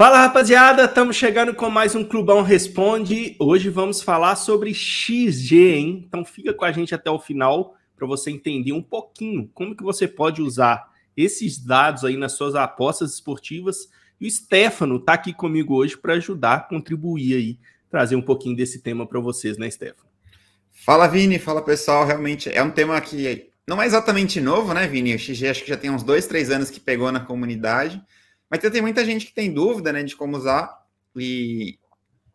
Fala rapaziada, estamos chegando com mais um Clubão Responde. Hoje vamos falar sobre XG, hein? Então fica com a gente até o final para você entender um pouquinho como que você pode usar esses dados aí nas suas apostas esportivas. E o Stefano está aqui comigo hoje para ajudar, contribuir aí, trazer um pouquinho desse tema para vocês, né, Stefano? Fala, Vini. Fala, pessoal. Realmente é um tema que não é exatamente novo, né, Vini? O XG acho que já tem uns dois, três anos que pegou na comunidade. Mas tem muita gente que tem dúvida, né, de como usar. E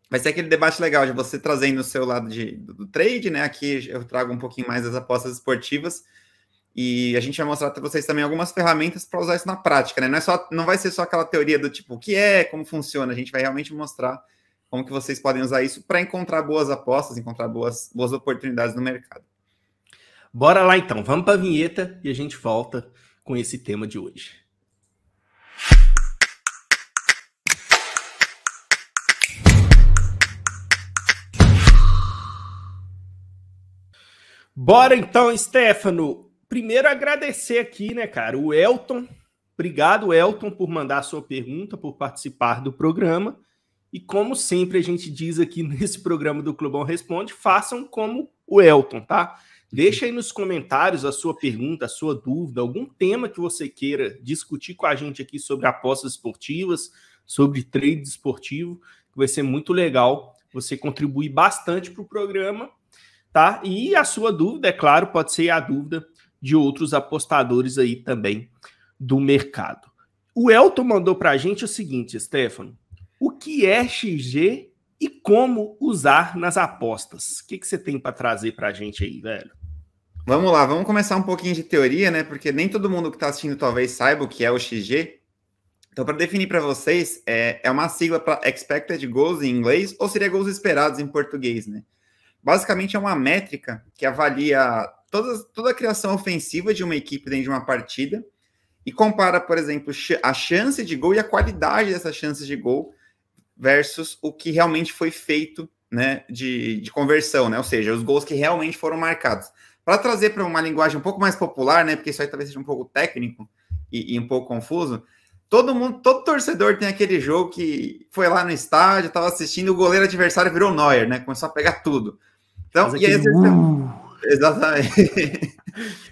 vai ser aquele debate legal de você trazendo o seu lado de, do trade, né? Aqui eu trago um pouquinho mais das apostas esportivas. E a gente vai mostrar para vocês também algumas ferramentas para usar isso na prática, né? Não, é só, não vai ser só aquela teoria do tipo, o que é, como funciona. A gente vai realmente mostrar como que vocês podem usar isso para encontrar boas apostas, encontrar boas, boas oportunidades no mercado. Bora lá então, vamos para a vinheta e a gente volta com esse tema de hoje. Bora então, Stefano. Primeiro agradecer aqui, né, cara, o Elton. Obrigado, Elton, por mandar a sua pergunta, por participar do programa. E como sempre a gente diz aqui nesse programa do Clubão Responde, façam como o Elton, tá? Deixa aí nos comentários a sua pergunta, a sua dúvida, algum tema que você queira discutir com a gente aqui sobre apostas esportivas, sobre trade esportivo, que vai ser muito legal. Você contribui bastante para o programa tá? E a sua dúvida, é claro, pode ser a dúvida de outros apostadores aí também do mercado. O Elton mandou para a gente o seguinte, Stefano: o que é XG e como usar nas apostas? O que, que você tem para trazer para a gente aí, velho? Vamos lá, vamos começar um pouquinho de teoria, né? Porque nem todo mundo que está assistindo talvez saiba o que é o XG. Então, para definir para vocês, é, é uma sigla para Expected Goals em inglês, ou seria gols esperados em português, né? Basicamente é uma métrica que avalia toda, toda a criação ofensiva de uma equipe dentro de uma partida e compara, por exemplo, a chance de gol e a qualidade dessas chances de gol versus o que realmente foi feito né, de, de conversão, né? Ou seja, os gols que realmente foram marcados. Para trazer para uma linguagem um pouco mais popular, né? Porque isso aí talvez seja um pouco técnico e, e um pouco confuso. Todo mundo, todo torcedor tem aquele jogo que foi lá no estádio, estava assistindo, o goleiro adversário virou Neuer, né? Começou a pegar tudo. Então, e aí, uh... Exatamente.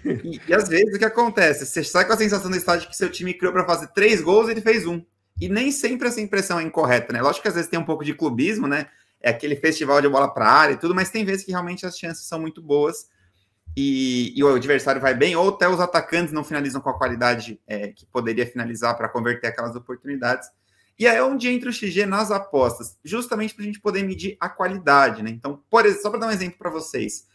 e, e, às vezes o que acontece? Você sai com a sensação do estádio que seu time criou para fazer três gols e ele fez um. E nem sempre essa impressão é incorreta, né? Lógico que às vezes tem um pouco de clubismo, né? É aquele festival de bola para área e tudo, mas tem vezes que realmente as chances são muito boas e, e o adversário vai bem, ou até os atacantes não finalizam com a qualidade é, que poderia finalizar para converter aquelas oportunidades. E aí é onde entra o XG nas apostas, justamente para a gente poder medir a qualidade, né? Então, por exemplo, só para dar um exemplo para vocês.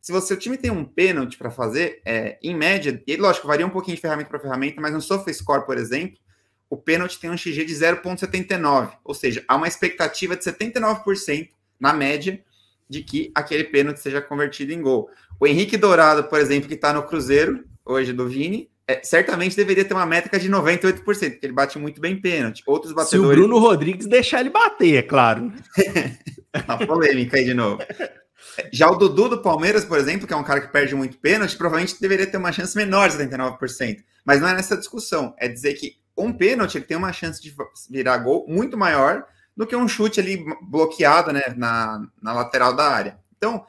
Se você, o time tem um pênalti para fazer, é, em média, e lógico, varia um pouquinho de ferramenta para ferramenta, mas no SofaScore, por exemplo, o pênalti tem um XG de 0,79, ou seja, há uma expectativa de 79% na média de que aquele pênalti seja convertido em gol. O Henrique Dourado, por exemplo, que está no Cruzeiro, hoje do Vini, é, certamente deveria ter uma métrica de 98%, porque ele bate muito bem pênalti. Outros batedores. Se o Bruno Rodrigues deixar ele bater, é claro. Uma polêmica aí de novo. Já o Dudu do Palmeiras, por exemplo, que é um cara que perde muito pênalti, provavelmente deveria ter uma chance menor de 79%. Mas não é nessa discussão. É dizer que um pênalti ele tem uma chance de virar gol muito maior do que um chute ali bloqueado né, na, na lateral da área. Então,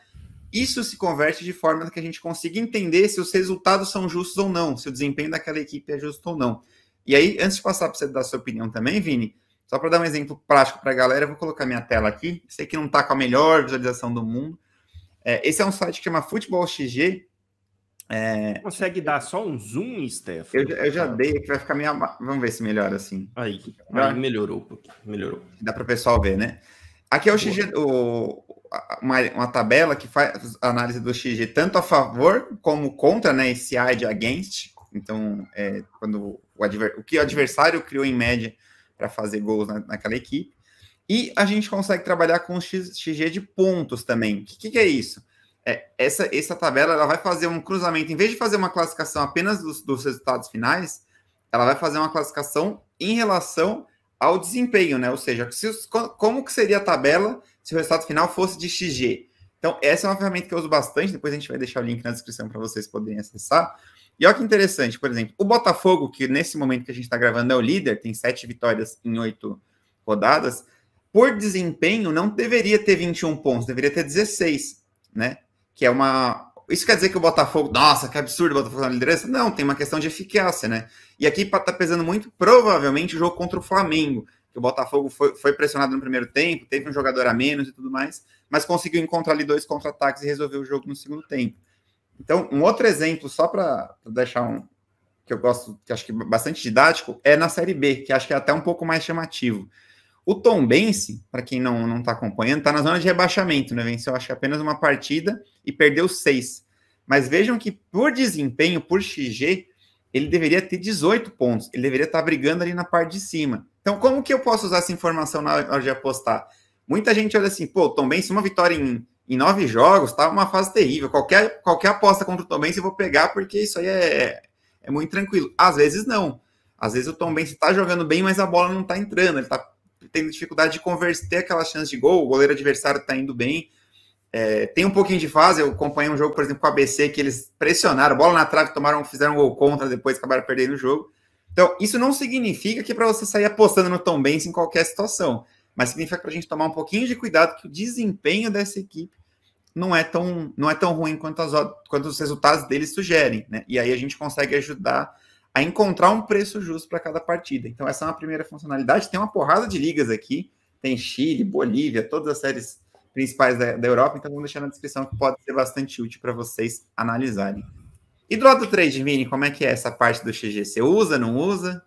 isso se converte de forma que a gente consiga entender se os resultados são justos ou não, se o desempenho daquela equipe é justo ou não. E aí, antes de passar para você dar a sua opinião também, Vini, só para dar um exemplo prático para a galera, eu vou colocar minha tela aqui. Sei que não está com a melhor visualização do mundo. É, esse é um site que chama Futebol XG. É... Consegue dar só um zoom, Stefan? Eu, eu, já dei, que vai ficar meio. Vamos ver se melhora assim. Aí, aí melhorou, melhorou. Dá para o pessoal ver, né? Aqui é o XG, o, uma, uma, tabela que faz análise do XG tanto a favor como contra, né? Esse de against. Então, é, quando o, adver, o que o adversário criou em média para fazer gols na, naquela equipe. E a gente consegue trabalhar com o XG de pontos também. O que, que, é isso? É, essa, essa tabela ela vai fazer um cruzamento, em vez de fazer uma classificação apenas dos, dos resultados finais, ela vai fazer uma classificação em relação ao desempenho, né? Ou seja, se, como que seria a tabela se o resultado final fosse de XG. Então, essa é uma ferramenta que eu uso bastante, depois a gente vai deixar o link na descrição para vocês poderem acessar. E olha que interessante, por exemplo, o Botafogo, que nesse momento que a gente está gravando é o líder, tem sete vitórias em oito rodadas, por desempenho, não deveria ter 21 pontos, deveria ter 16, né? Que é uma. Isso quer dizer que o Botafogo, nossa, que absurdo o Botafogo na liderança? Não, tem uma questão de eficácia, né? E aqui tá pesando muito, provavelmente, o jogo contra o Flamengo, que o Botafogo foi, foi pressionado no primeiro tempo, teve um jogador a menos e tudo mais, mas conseguiu encontrar ali dois contra-ataques e resolver o jogo no segundo tempo. Então, um outro exemplo, só para deixar um, que eu gosto, que acho que é bastante didático, é na Série B, que acho que é até um pouco mais chamativo. O Tom Bense, para quem não não está acompanhando, está na zona de rebaixamento, né? Venceu acho que apenas uma partida e perdeu seis. Mas vejam que por desempenho, por XG, ele deveria ter 18 pontos. Ele deveria estar brigando ali na parte de cima. Então, como que eu posso usar essa informação na hora de apostar? Muita gente olha assim, pô, Tom Bense, uma vitória em, em nove jogos, tá uma fase terrível. Qualquer, qualquer aposta contra o Tom Bense eu vou pegar, porque isso aí é, é muito tranquilo. Às vezes não. Às vezes o Tom Benz está jogando bem, mas a bola não está entrando. Ele está tendo dificuldade de converter aquela chance de gol. O goleiro adversário está indo bem. É, tem um pouquinho de fase. Eu acompanhei um jogo, por exemplo, com a ABC, que eles pressionaram, bola na trave, tomaram, fizeram um gol contra, depois acabaram perdendo o jogo. Então, isso não significa que é para você sair apostando no Tom Benz em qualquer situação, mas significa para a gente tomar um pouquinho de cuidado que o desempenho dessa equipe não é tão, não é tão ruim quanto, as, quanto os resultados deles sugerem, né? E aí a gente consegue ajudar a encontrar um preço justo para cada partida. Então, essa é uma primeira funcionalidade. Tem uma porrada de ligas aqui, tem Chile, Bolívia, todas as séries principais da, da Europa, então vamos deixar na descrição que pode ser bastante útil para vocês analisarem. E do lado do trade, Vini, como é que é essa parte do XG? Você usa, não usa?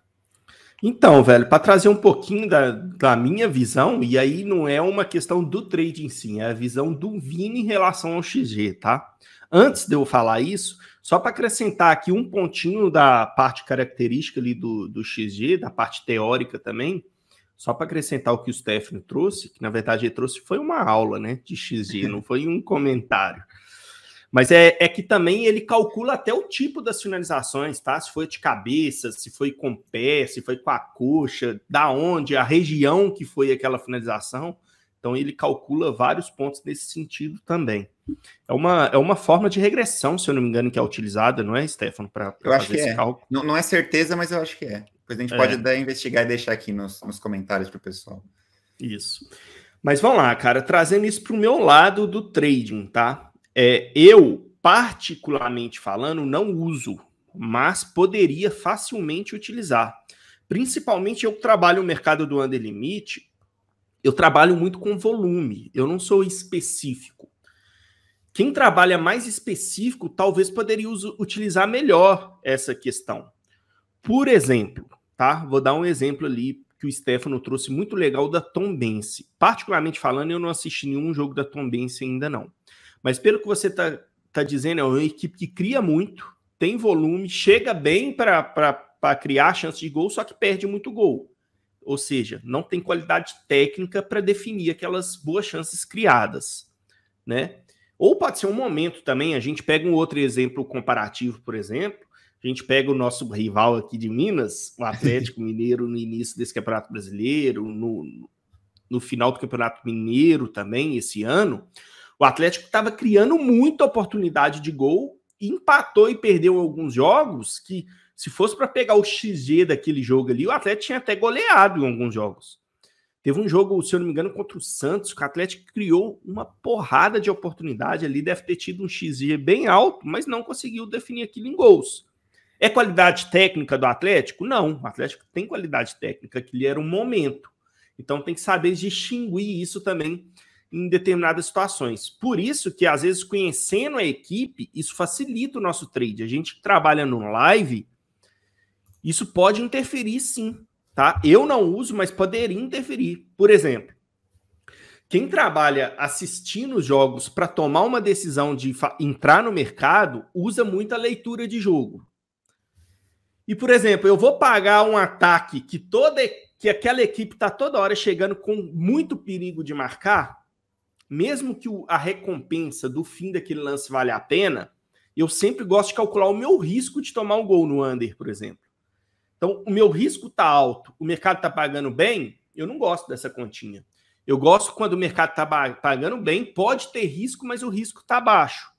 Então, velho, para trazer um pouquinho da, da minha visão, e aí não é uma questão do trade em si, é a visão do Vini em relação ao XG, tá? Antes de eu falar isso, só para acrescentar aqui um pontinho da parte característica ali do, do XG, da parte teórica também, só para acrescentar o que o Stefano trouxe, que na verdade ele trouxe foi uma aula, né, de XG, não foi um comentário. Mas é, é que também ele calcula até o tipo das finalizações, tá? Se foi de cabeça, se foi com pé, se foi com a coxa, da onde, a região que foi aquela finalização. Então ele calcula vários pontos nesse sentido também. É uma, é uma forma de regressão, se eu não me engano, que é utilizada, não é, Stefano, para fazer esse é. cálculo? Não, não, é certeza, mas eu acho que é. Depois a gente é. pode até investigar e deixar aqui nos, nos comentários para o pessoal. Isso. Mas vamos lá, cara, trazendo isso para o meu lado do trading, tá? É, eu, particularmente falando, não uso, mas poderia facilmente utilizar. Principalmente eu que trabalho no mercado do under limite, eu trabalho muito com volume, eu não sou específico. Quem trabalha mais específico talvez poderia utilizar melhor essa questão. Por exemplo, tá? Vou dar um exemplo ali que o Stefano trouxe muito legal da Tom Bense. Particularmente falando, eu não assisti nenhum jogo da Tom Bense ainda não. Mas pelo que você está tá dizendo, é uma equipe que cria muito, tem volume, chega bem para criar chance de gol, só que perde muito gol. Ou seja, não tem qualidade técnica para definir aquelas boas chances criadas, né? Ou pode ser um momento também, a gente pega um outro exemplo comparativo, por exemplo, a gente pega o nosso rival aqui de Minas, o Atlético Mineiro, no início desse Campeonato Brasileiro, no, no final do Campeonato Mineiro também, esse ano. O Atlético estava criando muita oportunidade de gol, empatou e perdeu alguns jogos que, se fosse para pegar o XG daquele jogo ali, o Atlético tinha até goleado em alguns jogos. Teve um jogo, se eu não me engano, contra o Santos, que o Atlético criou uma porrada de oportunidade ali, deve ter tido um XG bem alto, mas não conseguiu definir aquilo em gols. É qualidade técnica do Atlético? Não, o Atlético tem qualidade técnica, aquele era um momento. Então tem que saber distinguir isso também em determinadas situações. Por isso que, às vezes, conhecendo a equipe, isso facilita o nosso trade. A gente trabalha no live, isso pode interferir sim, tá? Eu não uso, mas poderia interferir. Por exemplo, quem trabalha assistindo os jogos para tomar uma decisão de entrar no mercado, usa muita leitura de jogo. E, por exemplo, eu vou pagar um ataque que toda que aquela equipe está toda hora chegando com muito perigo de marcar, mesmo que a recompensa do fim daquele lance vale a pena, eu sempre gosto de calcular o meu risco de tomar um gol no under, por exemplo. Então, o meu risco está alto, o mercado está pagando bem, eu não gosto dessa continha. Eu gosto quando o mercado está pagando bem, pode ter risco, mas o risco está baixo.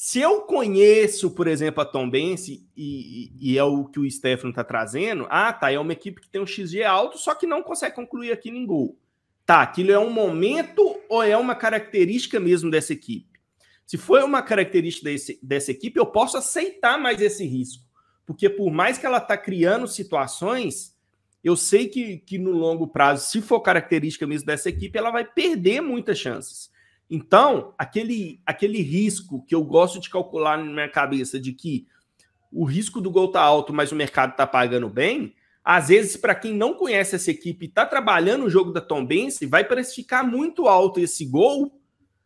Se eu conheço, por exemplo, a Tom Bense, e, e, é o que o Stefano está trazendo, ah, tá, é uma equipe que tem um XG alto, só que não consegue concluir aquilo em gol. Tá, aquilo é um momento ou é uma característica mesmo dessa equipe? Se for uma característica desse, dessa equipe, eu posso aceitar mais esse risco. Porque por mais que ela está criando situações, eu sei que, que no longo prazo, se for característica mesmo dessa equipe, ela vai perder muitas chances. Então, aquele, aquele risco que eu gosto de calcular na minha cabeça de que o risco do gol tá alto, mas o mercado tá pagando bem, às vezes, para quem não conhece essa equipe e está trabalhando o jogo da Tom Bense, vai precificar muito alto esse gol,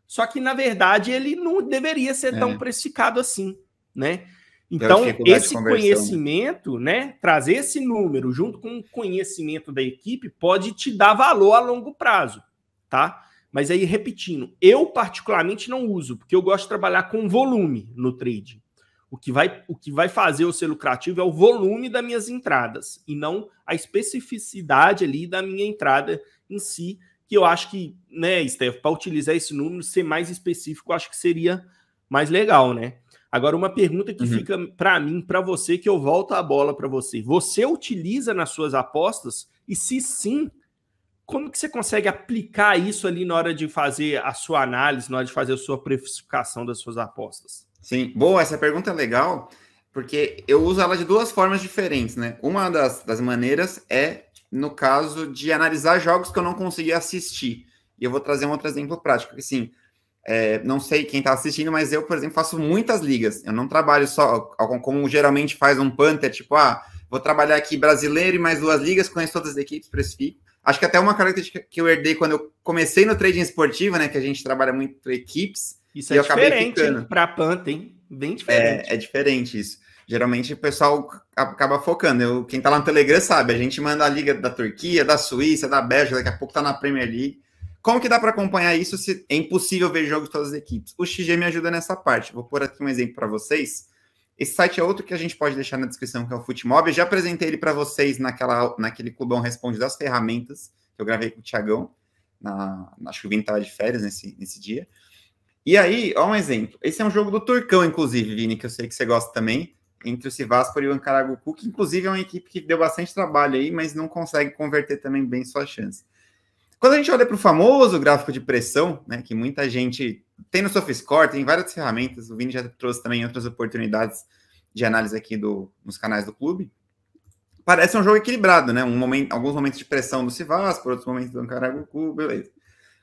só que, na verdade, ele não deveria ser é. tão precificado assim, né? Então, esse conhecimento, né, trazer esse número junto com o conhecimento da equipe pode te dar valor a longo prazo, tá? Mas aí, repetindo, eu particularmente não uso, porque eu gosto de trabalhar com volume no trade. O que vai, o que vai fazer eu ser lucrativo é o volume das minhas entradas e não a especificidade ali da minha entrada em si, que eu acho que, né, Steph, para utilizar esse número, ser mais específico, acho que seria mais legal, né? Agora, uma pergunta que uhum. fica para mim, para você, que eu volto a bola para você. Você utiliza nas suas apostas? E se sim, como que você consegue aplicar isso ali na hora de fazer a sua análise, na hora de fazer a sua precificação das suas apostas? Sim, boa, essa pergunta é legal, porque eu uso ela de duas formas diferentes, né? Uma das, das maneiras é no caso de analisar jogos que eu não consegui assistir. E eu vou trazer um outro exemplo prático, que sim, é, não sei quem está assistindo, mas eu, por exemplo, faço muitas ligas. Eu não trabalho só como geralmente faz um Panther, tipo, ah, vou trabalhar aqui brasileiro e mais duas ligas, conheço todas as equipes, precifico. Acho que até uma característica que eu herdei quando eu comecei no trading esportivo, né, que a gente trabalha muito equipes, isso é diferente para Panta, hein? Bem diferente. É, é, diferente isso. Geralmente o pessoal acaba focando. Eu, quem tá lá no Telegram sabe, a gente manda a liga da Turquia, da Suíça, da Bélgica, daqui a pouco tá na Premier League. Como que dá para acompanhar isso se é impossível ver jogos de todas as equipes? O XG me ajuda nessa parte. Vou pôr aqui um exemplo para vocês. Esse site é outro que a gente pode deixar na descrição, que é o Futimob. Eu já apresentei ele para vocês naquela, naquele Clubão Responde das Ferramentas, que eu gravei com o Tiagão. Na, acho que o Vini estava de férias nesse, nesse dia. E aí, ó um exemplo. Esse é um jogo do Turcão, inclusive, Vini, que eu sei que você gosta também, entre o Sivaspor e o Ancaragucu, que inclusive é uma equipe que deu bastante trabalho aí, mas não consegue converter também bem suas chances. Quando a gente olha para o famoso gráfico de pressão, né, que muita gente tem no SofaScore, tem várias ferramentas, o Vini já trouxe também outras oportunidades de análise aqui do, nos canais do clube, parece um jogo equilibrado, né? Um momento, alguns momentos de pressão do Sivaspor, outros momentos do Ancaragucu, beleza.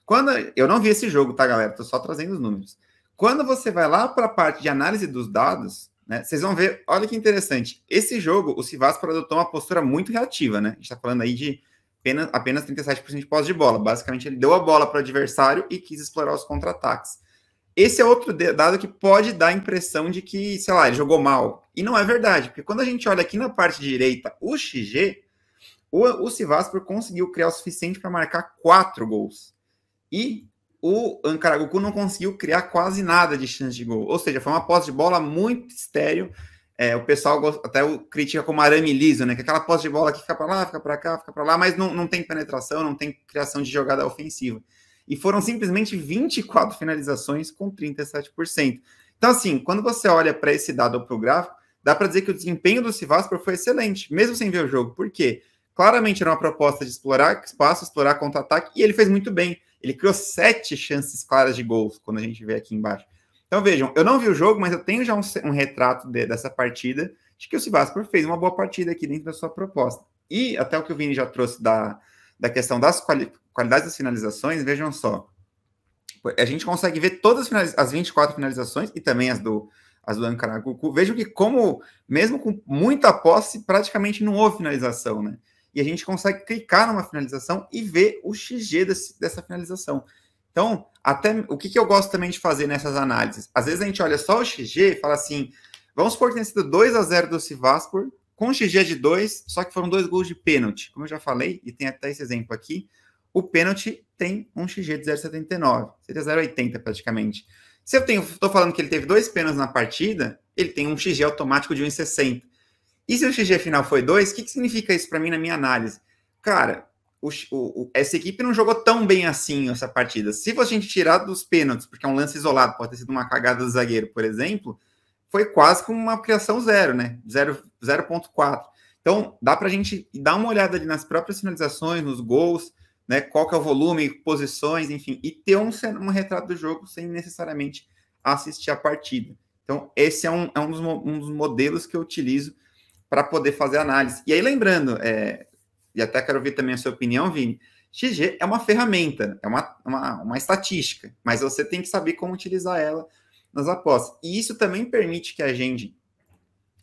Quando eu não vi esse jogo, tá, galera? Tô só trazendo os números. Quando você vai lá para a parte de análise dos dados, né? Vocês vão ver, olha que interessante. Esse jogo, o Sivasspor adotou uma postura muito reativa, né? A gente está falando aí de apenas, apenas 37% de posse de bola. Basicamente, ele deu a bola para o adversário e quis explorar os contra-ataques. Esse é outro dado que pode dar a impressão de que, sei lá, ele jogou mal. E não é verdade, porque quando a gente olha aqui na parte direita o XG, o, o Sivaspor conseguiu criar o suficiente para marcar quatro gols. E o Ancaragucu não conseguiu criar quase nada de chance de gol. Ou seja, foi uma posse de bola muito estéreo. É, o pessoal até critica como arame liso, né? Que aquela posse de bola que fica para lá, fica para cá, fica para lá, mas não, não tem penetração, não tem criação de jogada ofensiva. E foram simplesmente 24 finalizações com 37%. Então, assim, quando você olha para esse dado ou para o gráfico, dá para dizer que o desempenho do Sivaspor foi excelente, mesmo sem ver o jogo. Por quê? Claramente era uma proposta de explorar espaço, explorar contra-ataque, e ele fez muito bem. Ele criou sete chances claras de gols, quando a gente vê aqui embaixo. Então vejam, eu não vi o jogo, mas eu tenho já um, um retrato de, dessa partida, de que o Sivaspor fez uma boa partida aqui dentro da sua proposta. E até o que o Vini já trouxe da, da questão das quali qualidades das finalizações, vejam só. A gente consegue ver todas as, as 24 finalizações e também as do, as do Ancaragucu. Vejam que, como, mesmo com muita posse, praticamente não houve finalização, né? e a gente consegue clicar numa finalização e ver o XG desse, dessa finalização. Então, até o que, que eu gosto também de fazer nessas análises? Às vezes a gente olha só o XG e fala assim: vamos supor que tenha sido 2 a 0 do Sivaspor, com XG de 2, só que foram dois gols de pênalti. Como eu já falei, e tem até esse exemplo aqui, o pênalti tem um XG de 0,79, seria 0,80 praticamente. Se eu estou falando que ele teve dois pênaltis na partida, ele tem um XG automático de 1,60. E se o XG final foi 2, o que, que significa isso para mim na minha análise? Cara, o, o, essa equipe não jogou tão bem assim essa partida. Se a gente tirar dos pênaltis, porque é um lance isolado, pode ter sido uma cagada do zagueiro, por exemplo, foi quase como uma criação zero, né? 0.4. Então, dá para a gente dar uma olhada ali nas próprias finalizações, nos gols, né? Qual que é o volume, posições, enfim, e ter um, um retrato do jogo sem necessariamente assistir a partida. Então, esse é um, é um, dos, um dos modelos que eu utilizo para poder fazer análise. E aí, lembrando, é, e até quero ouvir também a sua opinião, Vini, XG é uma ferramenta, é uma, uma, uma estatística, mas você tem que saber como utilizar ela nas apostas. E isso também permite que a gente,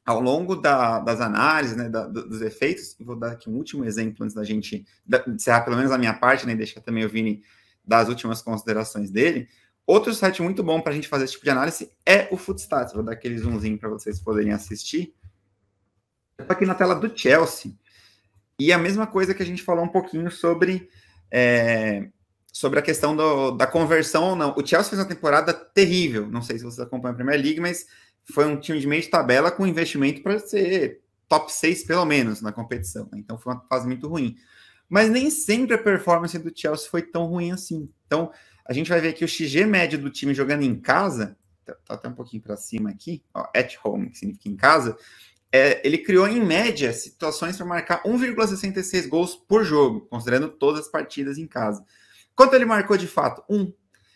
ao longo da, das análises, né, da, dos efeitos, vou dar aqui um último exemplo antes da gente encerrar pelo menos a minha parte, né, deixar também o Vini dar as últimas considerações dele. Outro site muito bom para a gente fazer esse tipo de análise é o Footstats. Vou dar aquele zoomzinho para vocês poderem assistir. Estou aqui na tela do Chelsea. E a mesma coisa que a gente falou um pouquinho sobre, é, sobre a questão do, da conversão ou não. O Chelsea fez uma temporada terrível. Não sei se vocês acompanham a Premier League, mas foi um time de meio de tabela com investimento para ser top 6, pelo menos, na competição. Né? Então foi uma fase muito ruim. Mas nem sempre a performance do Chelsea foi tão ruim assim. Então a gente vai ver que o XG médio do time jogando em casa, tá, tá até um pouquinho para cima aqui, ó, at home, que significa em casa, é, ele criou em média situações para marcar 1,66 gols por jogo, considerando todas as partidas em casa. Quanto ele marcou de fato? Um.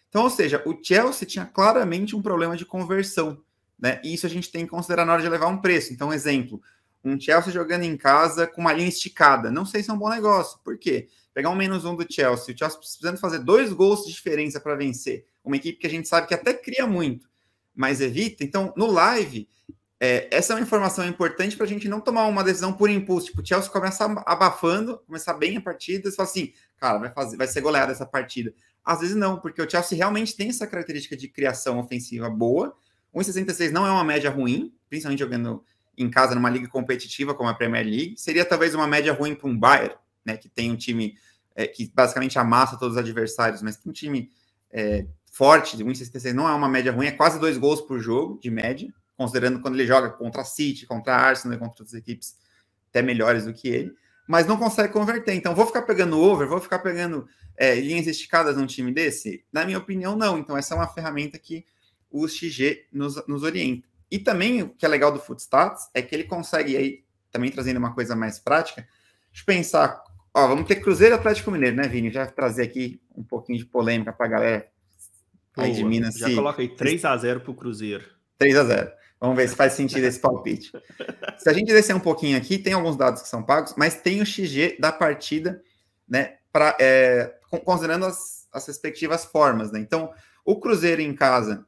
Então, ou seja, o Chelsea tinha claramente um problema de conversão, né? E isso a gente tem que considerar na hora de levar um preço. Então, exemplo, um Chelsea jogando em casa com uma linha esticada. Não sei se é um bom negócio. Por quê? Pegar um menos um do Chelsea, o Chelsea precisando fazer dois gols de diferença para vencer. Uma equipe que a gente sabe que até cria muito, mas evita. Então, no live, é, essa é uma informação importante para a gente não tomar uma decisão por impulso. Tipo, o Chelsea começa abafando, começar bem a partida, e fala assim, cara, vai, fazer, vai ser goleada essa partida. Às vezes não, porque o Chelsea realmente tem essa característica de criação ofensiva boa. 1,66 não é uma média ruim, principalmente jogando em casa numa liga competitiva como a Premier League. Seria talvez uma média ruim para um Bayern, né, que tem um time é, que basicamente amassa todos os adversários, mas tem um time é, forte, 1,66 não é uma média ruim, é quase dois gols por jogo de média considerando quando ele joga contra a City, contra a Arsenal, contra outras equipes até melhores do que ele, mas não consegue converter. Então, vou ficar pegando over, vou ficar pegando é, linhas esticadas num time desse? Na minha opinião, não. Então, essa é uma ferramenta que o XG nos, nos orienta. E também o que é legal do Footstats é que ele consegue, aí, também trazendo uma coisa mais prática, de pensar, ó, vamos ter Cruzeiro Atlético Mineiro, né, Vini? Já trazer aqui um pouquinho de polêmica para a galera aí de Minas. Já se... coloca aí 3 a 0 para o Cruzeiro. 3 a 0 Vamos ver se faz sentido esse palpite. Se a gente descer um pouquinho aqui, tem alguns dados que são pagos, mas tem o XG da partida, né? Pra, é, considerando as, as respectivas formas, né? Então, o Cruzeiro em casa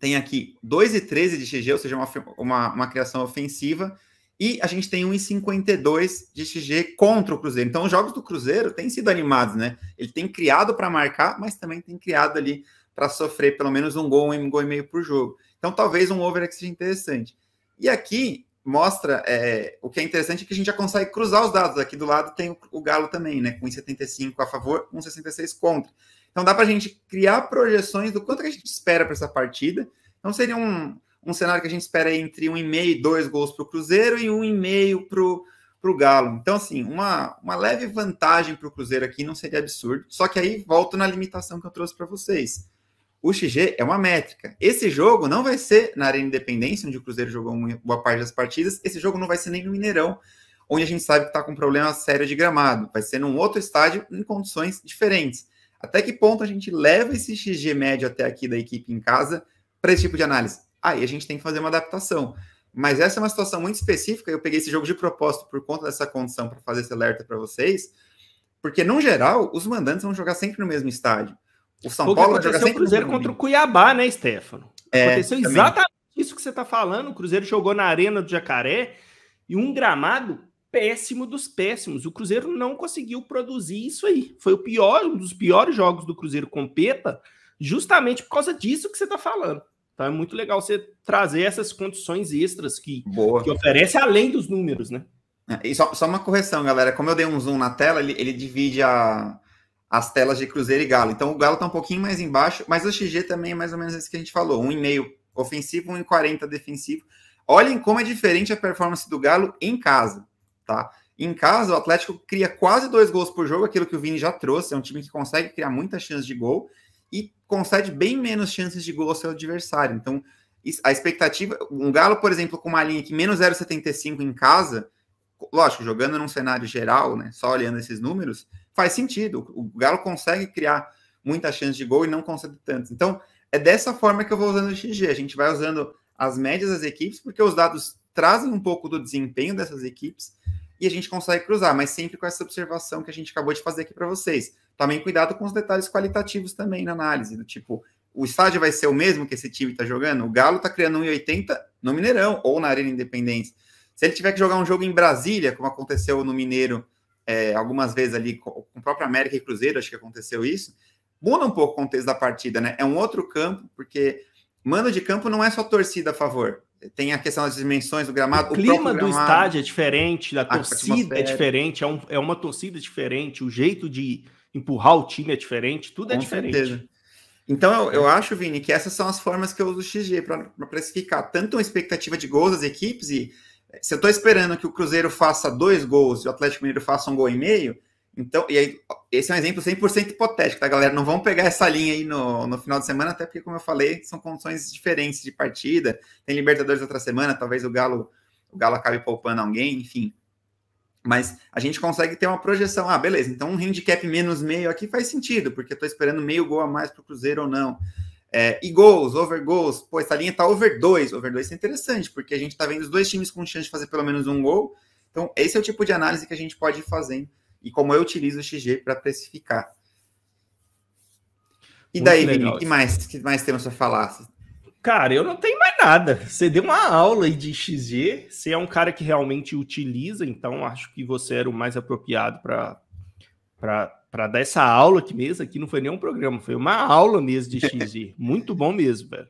tem aqui 2,13 de XG, ou seja, uma, uma, uma criação ofensiva, e a gente tem 1,52 de XG contra o Cruzeiro. Então, os jogos do Cruzeiro têm sido animados, né? Ele tem criado para marcar, mas também tem criado ali para sofrer pelo menos um gol, um gol e meio por jogo. Então, talvez um over seja interessante. E aqui mostra é, o que é interessante é que a gente já consegue cruzar os dados. Aqui do lado tem o, o Galo também, né? Com 1,75 a favor, 1,66 contra. Então dá para a gente criar projeções do quanto que a gente espera para essa partida. Então seria um, um cenário que a gente espera entre 1,5 e 2 gols para o Cruzeiro e 1,5 para o Galo. Então, assim, uma, uma leve vantagem para o Cruzeiro aqui não seria absurdo. Só que aí volto na limitação que eu trouxe para vocês o XG é uma métrica. Esse jogo não vai ser na Arena Independência, onde o Cruzeiro jogou uma boa parte das partidas. Esse jogo não vai ser nem no Mineirão, onde a gente sabe que está com problema sério de gramado. Vai ser num outro estádio em condições diferentes. Até que ponto a gente leva esse XG médio até aqui da equipe em casa para esse tipo de análise? Aí a gente tem que fazer uma adaptação. Mas essa é uma situação muito específica. Eu peguei esse jogo de propósito por conta dessa condição para fazer esse alerta para vocês, porque no geral os mandantes vão jogar sempre no mesmo estádio. O São Paulo vai jogar o Cruzeiro contra o Cuiabá, né, Stefano? É, aconteceu também. exatamente isso que você está falando. O Cruzeiro jogou na Arena do Jacaré e um gramado péssimo dos péssimos. O Cruzeiro não conseguiu produzir isso aí. Foi o pior, um dos piores jogos do Cruzeiro com Pepa, justamente por causa disso que você está falando. Então é muito legal você trazer essas condições extras que, que oferece além dos números, né? É, e só, só, uma correção, galera. Como eu dei um zoom na tela, ele, ele divide a, as telas de Cruzeiro e Galo. Então o Galo está um pouquinho mais embaixo, mas o XG também é mais ou menos isso que a gente falou: 1,5 ofensivo, 1,40 defensivo. Olhem como é diferente a performance do Galo em casa, tá? Em casa, o Atlético cria quase dois gols por jogo, aquilo que o Vini já trouxe. É um time que consegue criar muitas chances de gol e concede bem menos chances de gol ao seu adversário. Então, a expectativa. Um Galo, por exemplo, com uma linha que menos 0,75 em casa, lógico, jogando num cenário geral, né? Só olhando esses números, faz sentido. O Galo consegue criar muitas chances de gol e não concede tantos. Então, é dessa forma que eu vou usando o XG. A gente vai usando as médias das equipes, porque os dados trazem um pouco do desempenho dessas equipes e a gente consegue cruzar, mas sempre com essa observação que a gente acabou de fazer aqui para vocês. Também cuidado com os detalhes qualitativos também na análise, do tipo, o estádio vai ser o mesmo que esse time está jogando? O Galo está criando 1,80 no Mineirão ou na Arena Independência. Se ele tiver que jogar um jogo em Brasília, como aconteceu no Mineiro é, algumas vezes ali com o próprio América e Cruzeiro, acho que aconteceu isso, muda um pouco o contexto da partida, né? É um outro campo, porque mando de campo não é só torcida a favor tem a questão das dimensões do gramado. O clima o do estádio é diferente, a torcida é diferente, é, um, é, uma torcida diferente, o jeito de empurrar o time é diferente, tudo é Com diferente. Certeza. Então, eu, eu, acho, Vini, que essas são as formas que eu uso o XG para precificar tanto uma expectativa de gols das equipes, e se eu estou esperando que o Cruzeiro faça dois gols e o Atlético Mineiro faça um gol e meio, então, e aí, esse é um exemplo 100% hipotético, tá, galera? Não vamos pegar essa linha aí no, no final de semana, até porque, como eu falei, são condições diferentes de partida. Tem Libertadores outra semana, talvez o Galo, o Galo acabe poupando alguém, enfim. Mas a gente consegue ter uma projeção. Ah, beleza, então um handicap menos meio aqui faz sentido, porque eu tô esperando meio gol a mais para o Cruzeiro ou não. É, e gols, over goals, pô, essa linha tá over 2. Over 2 é interessante, porque a gente tá vendo os dois times com chance de fazer pelo menos um gol. Então, esse é o tipo de análise que a gente pode fazendo e como eu utilizo o XG para precificar. E Muito daí, Vini, o que mais, que mais temos para falar? Cara, eu não tenho mais nada. Você deu uma aula aí de XG, você é um cara que realmente utiliza, então acho que você era o mais apropriado para para dar essa aula aqui mesmo. Aqui não foi nem um programa, foi uma aula mesmo de XG. Muito bom mesmo, velho.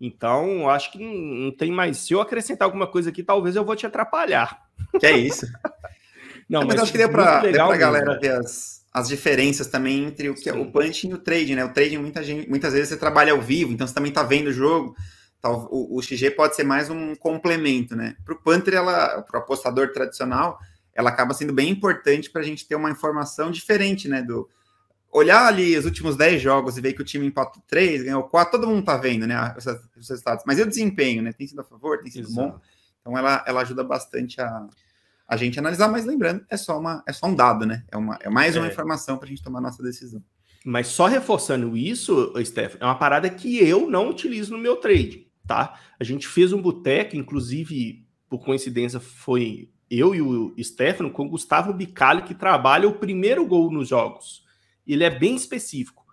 Então, acho que não, tem mais. Se eu acrescentar alguma coisa aqui, talvez eu vou te atrapalhar. Que é isso. Não, mas, mas acho que deu para a galera ver as, as diferenças também entre o que é o punch e o trade, né? O trade, muita gente, muitas vezes você trabalha ao vivo, então você também está vendo o jogo. O, o XG pode ser mais um complemento, né? Para o Panther, para o apostador tradicional, ela acaba sendo bem importante para a gente ter uma informação diferente, né? Do, olhar ali os últimos 10 jogos e ver que o time empatou 3, ganhou 4, todo mundo tá vendo, né? Os resultados. Mas e o desempenho, né? Tem sido a favor, tem sido Exato. bom. Então ela, ela ajuda bastante a, a gente analisar, mas lembrando, é só, uma, é só um dado, né? É, uma, é mais uma é. informação para a gente tomar nossa decisão. Mas só reforçando isso, Steph, é uma parada que eu não utilizo no meu trade, tá? A gente fez um boteco, inclusive, por coincidência, foi eu e o Stefano com o Gustavo Bicalho, que trabalha o primeiro gol nos jogos. Ele é bem específico.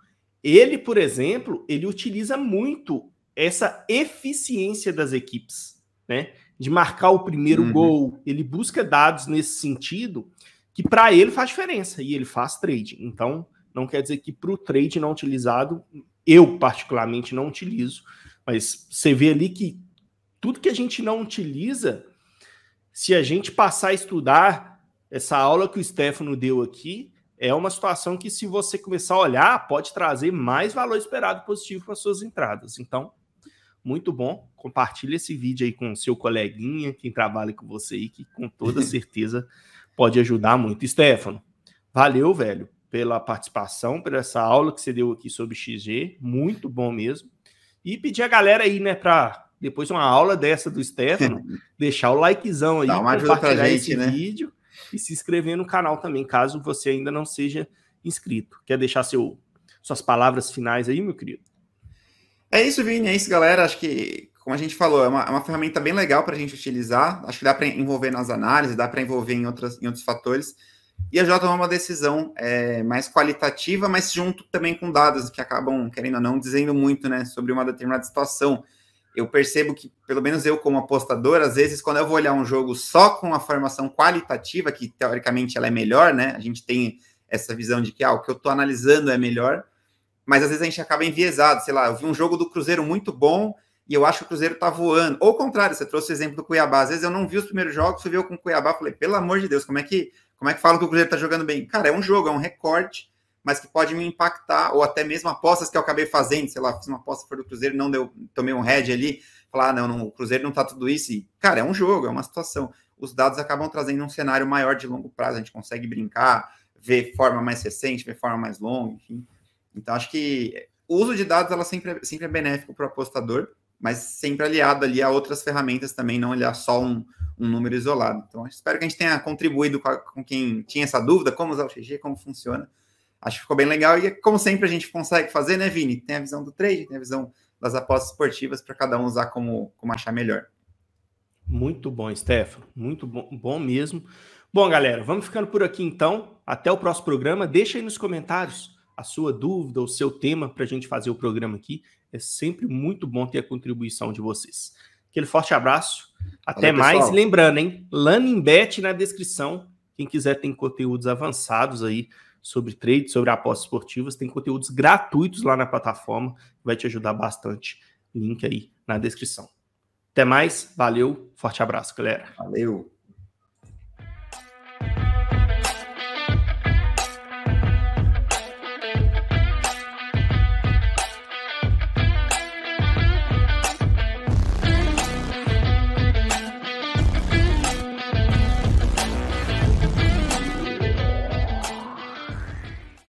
Ele, por exemplo, ele utiliza muito essa eficiência das equipes, né? de marcar o primeiro uhum. gol, ele busca dados nesse sentido que para ele faz diferença e ele faz trade. Então, não quer dizer que para o trade não utilizado, eu particularmente não utilizo, mas você vê ali que tudo que a gente não utiliza, se a gente passar a estudar essa aula que o Stefano deu aqui, é uma situação que, se você começar a olhar, pode trazer mais valor esperado positivo para suas entradas. Então, muito bom. Compartilhe esse vídeo aí com o seu coleguinha, quem trabalha com você aí, que com toda certeza pode ajudar muito. Stefano, valeu, velho, pela participação, por essa aula que você deu aqui sobre XG, muito bom mesmo. E pedir a galera aí, né, para depois de uma aula dessa do Stefano, deixar o likezão aí, compartilhar gente, esse né? vídeo e se inscrever no canal também, caso você ainda não seja inscrito. Quer deixar seu, suas palavras finais aí, meu querido? É isso, Vini, é isso, galera. Acho que, como a gente falou, é uma, é uma ferramenta bem legal para a gente utilizar. Acho que dá para envolver nas análises, dá para envolver em, outras, em outros fatores. E a tomar uma decisão é, mais qualitativa, mas junto também com dados que acabam, querendo ou não, dizendo muito né, sobre uma determinada situação. Eu percebo que, pelo menos eu como apostador, às vezes, quando eu vou olhar um jogo só com a formação qualitativa, que teoricamente ela é melhor, né? A gente tem essa visão de que ah, o que eu estou analisando é melhor mas às vezes a gente acaba enviesado. Sei lá, eu vi um jogo do Cruzeiro muito bom e eu acho que o Cruzeiro tá voando. Ou contrário, você trouxe o exemplo do Cuiabá. Às vezes eu não vi os primeiros jogos, fui ver com o Cuiabá, falei, pelo amor de Deus, como é que como é que fala que o Cruzeiro tá jogando bem? Cara, é um jogo, é um recorte, mas que pode me impactar, ou até mesmo apostas que eu acabei fazendo, sei lá, fiz uma aposta for do Cruzeiro, não deu, tomei um head ali, falar, ah, não, não, o Cruzeiro não tá tudo isso. E, cara, é um jogo, é uma situação. Os dados acabam trazendo um cenário maior de longo prazo, a gente consegue brincar, ver forma mais recente, ver forma mais longa, enfim. Então, acho que o uso de dados ela sempre, é, sempre é benéfico para o apostador, mas sempre aliado ali a outras ferramentas também, não olhar só um, um número isolado. Então, espero que a gente tenha contribuído com, a, com, quem tinha essa dúvida, como usar o XG, como funciona. Acho que ficou bem legal e, como sempre, a gente consegue fazer, né, Vini? Tem a visão do trade, tem a visão das apostas esportivas para cada um usar como, como achar melhor. Muito bom, Stefano. Muito bom, bom mesmo. Bom, galera, vamos ficando por aqui então. Até o próximo programa. Deixa aí nos comentários a sua dúvida, o seu tema para a gente fazer o programa aqui. É sempre muito bom ter a contribuição de vocês. Aquele forte abraço. Até Valeu, mais. Pessoal. Lembrando, hein? Laninbet na descrição. Quem quiser tem conteúdos avançados aí sobre trade, sobre apostas esportivas. Tem conteúdos gratuitos lá na plataforma. Vai te ajudar bastante. Link aí na descrição. Até mais. Valeu. Forte abraço, galera. Valeu.